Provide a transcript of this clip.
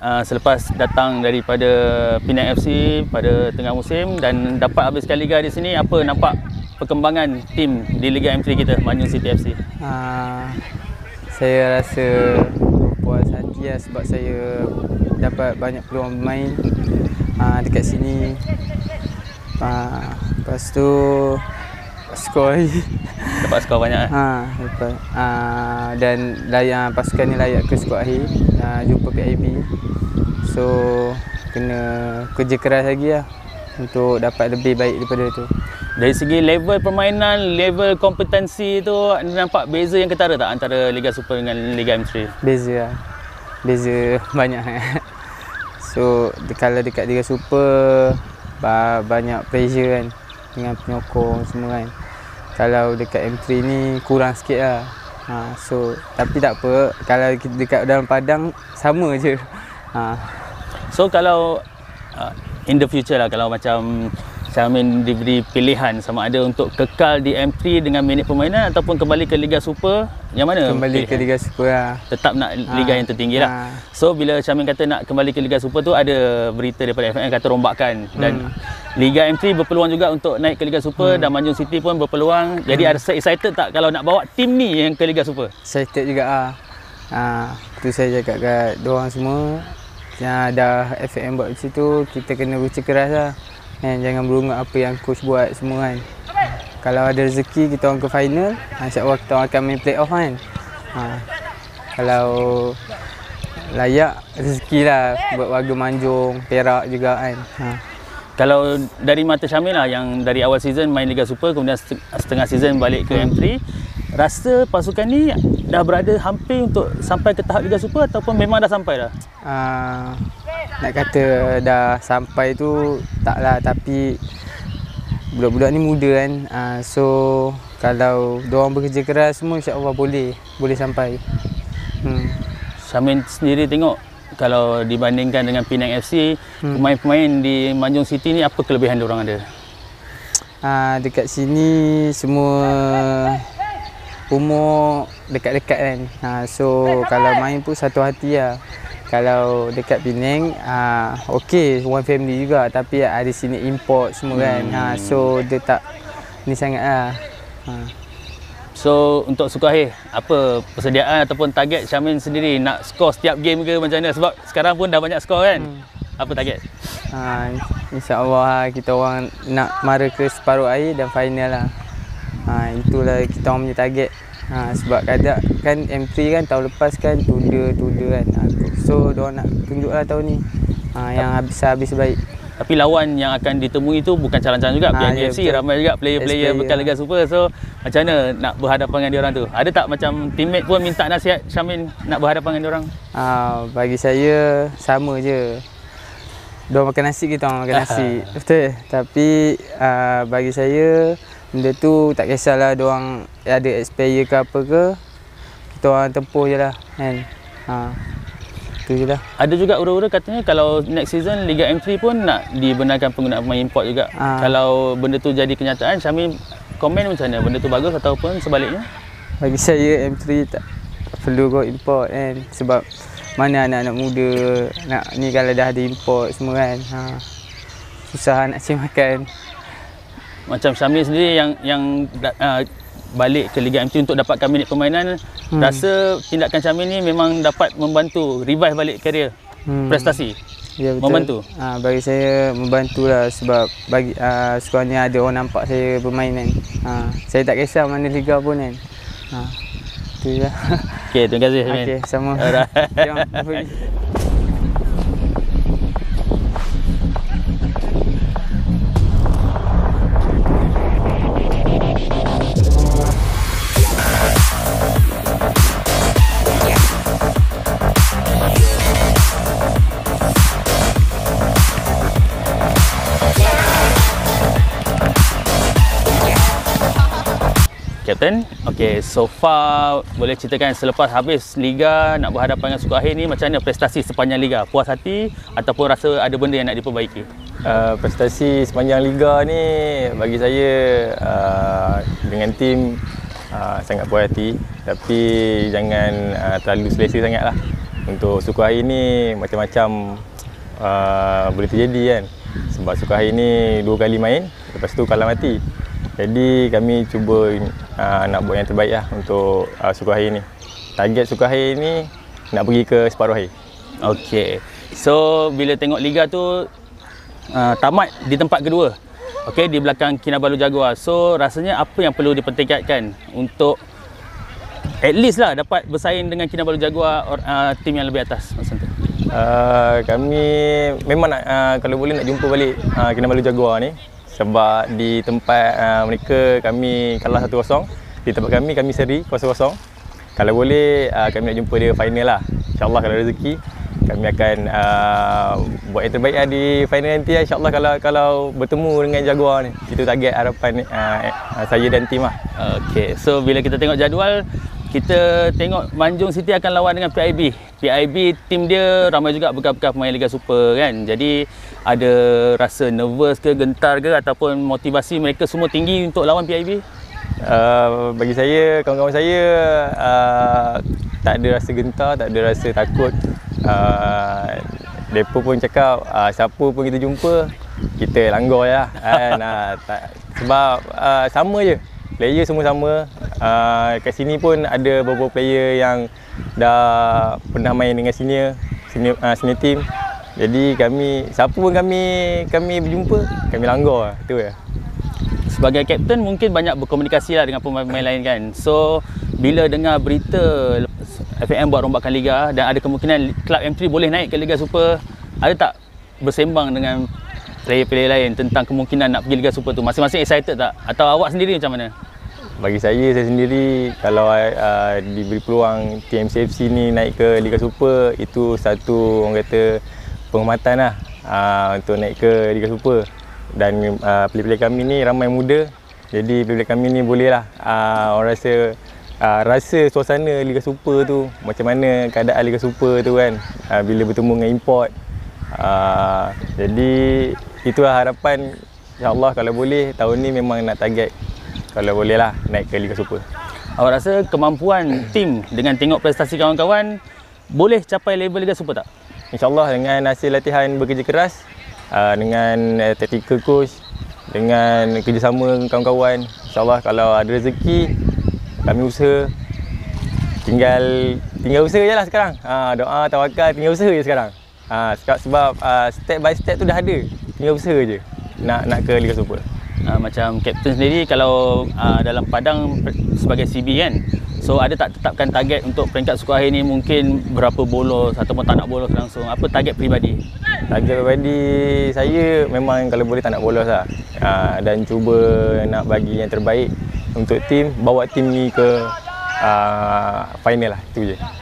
uh, selepas datang daripada Penang FC pada tengah musim dan dapat habiskan liga di sini apa nampak perkembangan tim di Liga M3 kita Manyun City FC? Uh, saya rasa puas hati lah sebab saya dapat banyak peluang bermain uh, dekat sini. Uh, lepas tu skor dapat skor banyak eh? ha dapat ha, dan layak pasukan ni layak ke skor akhir? Ha, jumpa PIB so kena kerja keras lagi lah untuk dapat lebih baik daripada tu. Dari segi level permainan level kompetensi tu nampak beza yang ketara tak antara Liga Super dengan Liga M3 beza lah. Beza banyak so kalau dekat Liga Super banyak pressure kan dengan penyokong semua kan kalau dekat M3 ni kurang sikit lah ha, so tapi tak apa kalau dekat dalam padang sama je ha. so kalau uh, in the future lah kalau macam Syamin diberi pilihan sama ada untuk kekal di M3 dengan minit permainan ataupun kembali ke Liga Super yang mana? Kembali ke Liga Super lah. Tetap nak Liga ha. yang tertinggi lah. Ha. So bila Syamin kata nak kembali ke Liga Super tu ada berita daripada FNL kata rombakan dan hmm. Liga M3 berpeluang juga untuk naik ke Liga Super hmm. dan Manjung City pun berpeluang. Jadi hmm. ada excited tak kalau nak bawa tim ni yang ke Liga Super? Excited juga ah. Ha, tu saya cakap kat diorang semua yang dah FNL buat macam tu kita kena berusaha keras lah kan jangan berungut apa yang coach buat semua kan kalau ada rezeki kita orang ke final insyaallah kita orang akan main play off kan ha. kalau layak rezeki lah buat warga Manjung Perak juga kan ha. Kalau dari mata Syamil lah yang dari awal season main Liga Super kemudian setengah season balik ke M3 rasa pasukan ni dah berada hampir untuk sampai ke tahap Liga Super ataupun memang dah sampai dah? Uh, nak kata dah sampai tu taklah tapi budak-budak ni muda kan. Uh, so kalau diorang bekerja keras semua insya-Allah boleh boleh sampai. Hmm. Syamin sendiri tengok kalau dibandingkan dengan Penang FC, hmm. pemain-pemain di Manjung City ni apa kelebihan diorang ada? Uh, dekat sini semua umur dekat-dekat kan. Ha, so kalau main pun satu hati lah. Kalau dekat Penang, ha, okey one family juga tapi ada sini import semua kan. Ha, so dia tak ni sangat lah. Ha. So untuk Sukahi, apa persediaan ataupun target Syamin sendiri nak skor setiap game ke macam mana? Sebab sekarang pun dah banyak skor kan? Hmm. Apa target? Ha, InsyaAllah kita orang nak mara ke separuh air dan final lah. Ha, itulah kita orang punya target. Ha, sebab kadang kan M3 kan tahun lepas kan tunda tunda kan. Ha, so dia nak tunjuklah tahun ni. Ha, yang habis habis baik. Tapi lawan yang akan ditemui itu bukan calon-calon juga. Ha, ya, FC ramai juga player-player bekal Liga Super. So macam mana nak berhadapan dengan dia orang tu? Ada tak macam teammate pun minta nasihat Syamin nak berhadapan dengan dia orang? Ha, bagi saya sama je. Dia makan nasi kita orang makan nasi. Betul. Tapi uh, bagi saya benda tu tak kisahlah dia orang ada expire ke apa ke kita orang tempuh je lah kan ha tu je lah ada juga ura-ura katanya kalau next season Liga M3 pun nak dibenarkan penggunaan pemain import juga. Ha. kalau benda tu jadi kenyataan Syamil komen macam mana? Benda tu bagus ataupun sebaliknya? Bagi saya M3 tak perlu go import kan. Sebab mana anak-anak muda nak ni kalau dah ada import semua kan? Ha. Susah nak cari makan. Macam Syamil sendiri yang yang uh, balik ke Liga M3 untuk dapatkan minit permainan hmm. rasa tindakan Syamil ni memang dapat membantu revive balik karier hmm. prestasi. Ya, betul. membantu? Ha, bagi saya membantulah sebab bagi uh, sekurangnya ada orang nampak saya bermain kan. Ha, saya tak kisah mana liga pun kan. Ha, tu je Okay, terima kasih Syamil. Okay, sama. Kasih Captain. Okay, so far boleh ceritakan selepas habis Liga nak berhadapan dengan Sukakhir ni macam mana prestasi sepanjang Liga? Puas hati ataupun rasa ada benda yang nak diperbaiki? Uh, prestasi sepanjang Liga ni bagi saya uh, dengan tim uh, sangat puas hati tapi jangan uh, terlalu selesa sangat lah Untuk suku hari ni macam-macam uh, boleh terjadi kan. Sebab suku hari ni dua kali main, lepas tu kalah mati. Jadi kami cuba uh, nak buat yang terbaik lah untuk uh, suku hari ni. Target suku hari ni nak pergi ke separuh hari. Okey. So bila tengok liga tu uh, tamat di tempat kedua. Okey di belakang Kinabalu Jaguar. So rasanya apa yang perlu dipertingkatkan untuk at least lah dapat bersaing dengan Kinabalu Jaguar or, uh, tim yang lebih atas macam tu. Uh, kami memang nak uh, kalau boleh nak jumpa balik uh, Kinabalu Jaguar ni sebab di tempat uh, mereka kami kalah 1-0 di tempat kami kami seri 0-0 kalau boleh uh, kami nak jumpa dia final lah insyaallah kalau rezeki kami akan uh, buat yang terbaik lah di final nanti lah. insyaallah kalau kalau bertemu dengan Jaguar ni itu target harapan uh, uh, saya dan tim lah Okey. So bila kita tengok jadual kita tengok Manjung City akan lawan dengan PIB. PIB tim dia ramai juga bekas-bekas pemain Liga Super kan. Jadi ada rasa nervous ke gentar ke ataupun motivasi mereka semua tinggi untuk lawan PIB? Uh, bagi saya, kawan-kawan saya uh, tak ada rasa gentar, tak ada rasa takut. Uh, Depa pun cakap uh, siapa pun kita jumpa kita langgar je lah kan. uh, tak, sebab uh, sama je. Player semua sama. Uh, kat sini pun ada beberapa player yang dah pernah main dengan senior, senior, uh, senior team. Jadi kami, siapa pun kami kami berjumpa, kami langgar lah. Itu je. Sebagai kapten mungkin banyak berkomunikasi lah dengan pemain-pemain lain kan. So bila dengar berita FAM buat rombakan liga dan ada kemungkinan klub M3 boleh naik ke Liga Super, ada tak bersembang dengan player-player lain tentang kemungkinan nak pergi Liga Super tu? Masing-masing excited tak? Atau awak sendiri macam mana? Bagi saya saya sendiri kalau uh, diberi peluang TMCFC ni naik ke Liga Super itu satu orang kata penghormatan lah uh, untuk naik ke Liga Super. Dan uh, player-player kami ni ramai muda jadi player-player kami ni boleh lah uh, orang rasa uh, rasa suasana Liga Super tu macam mana keadaan Liga Super tu kan uh, bila bertemu dengan import. Uh, jadi itulah harapan. InsyaAllah kalau boleh tahun ni memang nak target kalau boleh lah naik ke Liga Super. Awak rasa kemampuan tim dengan tengok prestasi kawan-kawan boleh capai level Liga Super tak? InsyaAllah dengan hasil latihan bekerja keras, uh, dengan uh, tactical coach, dengan kerjasama kawan-kawan, insyaAllah kalau ada rezeki, kami usaha. Tinggal tinggal usaha je lah sekarang. Uh, doa, tawakal, tinggal usaha je sekarang. Uh, sebab uh, step by step tu dah ada. Tinggal usaha je nak nak ke Liga Super. Uh, macam kapten sendiri kalau uh, dalam padang sebagai CB kan. So ada tak tetapkan target untuk peringkat suku akhir ni mungkin berapa bolos ataupun tak nak bolos langsung? Apa target peribadi? Target peribadi saya memang kalau boleh tak nak bolos lah. Uh, dan cuba nak bagi yang terbaik untuk tim bawa tim ni ke uh, final lah. Itu je